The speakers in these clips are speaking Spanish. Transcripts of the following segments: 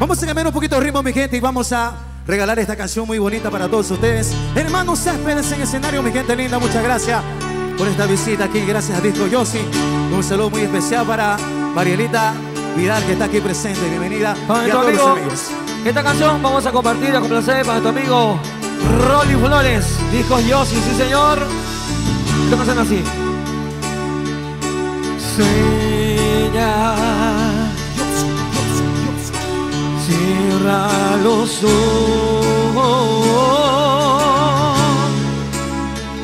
Vamos a cambiar un poquito de ritmo, mi gente, y vamos a regalar esta canción muy bonita para todos ustedes. Hermanos Céspedes en escenario, mi gente linda, muchas gracias por esta visita aquí. Gracias a Disco Yossi. Un saludo muy especial para Marielita Vidal, que está aquí presente. Bienvenida. Para y a todos los amigo, amigos. esta canción vamos a compartir, a complacer para tu amigo Rolly Flores. Discos Yossi, sí señor. Esta canción así. Sueña. Cierra los ojos.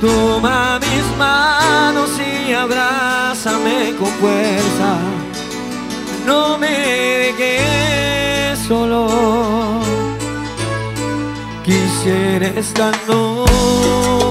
Toma mis manos y abrázame con fuerza. No me dejes solo. Quisiera esta noche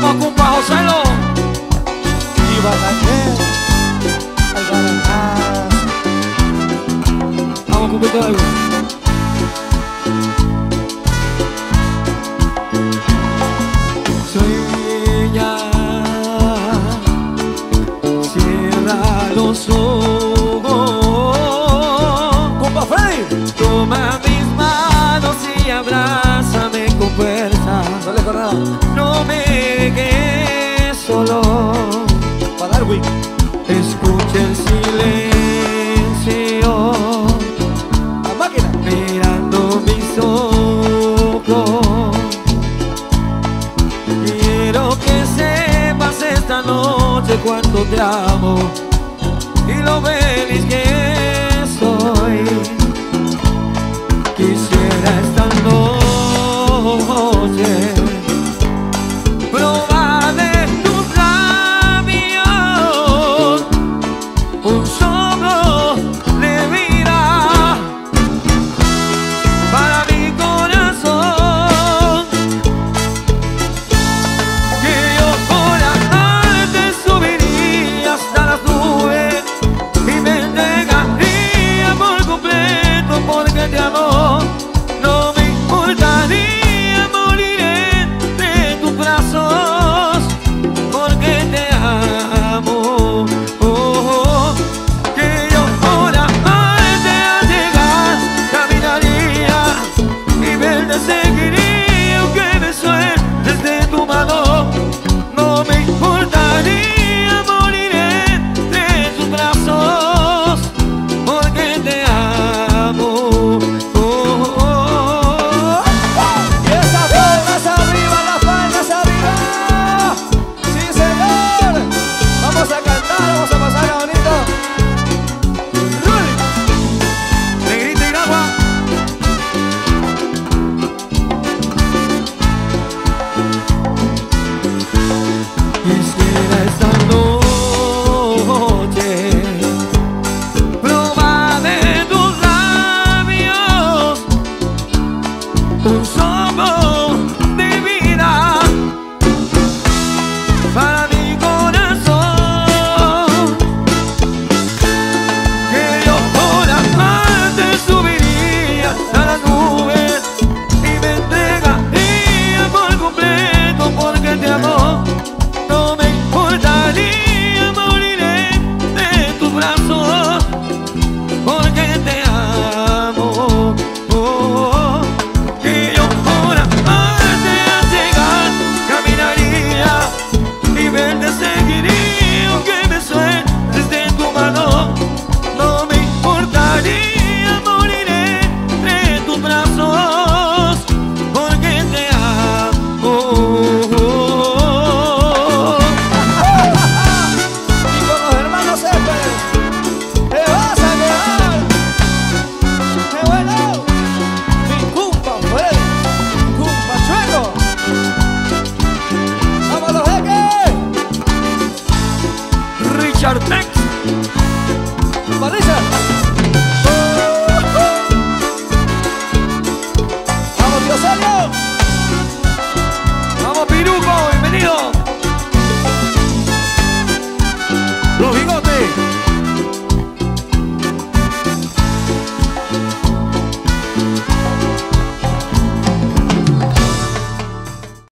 Vamos com o Senhor Viva a Vamos com o Senhor y lo feliz que soy. Quisiera esta noche the que.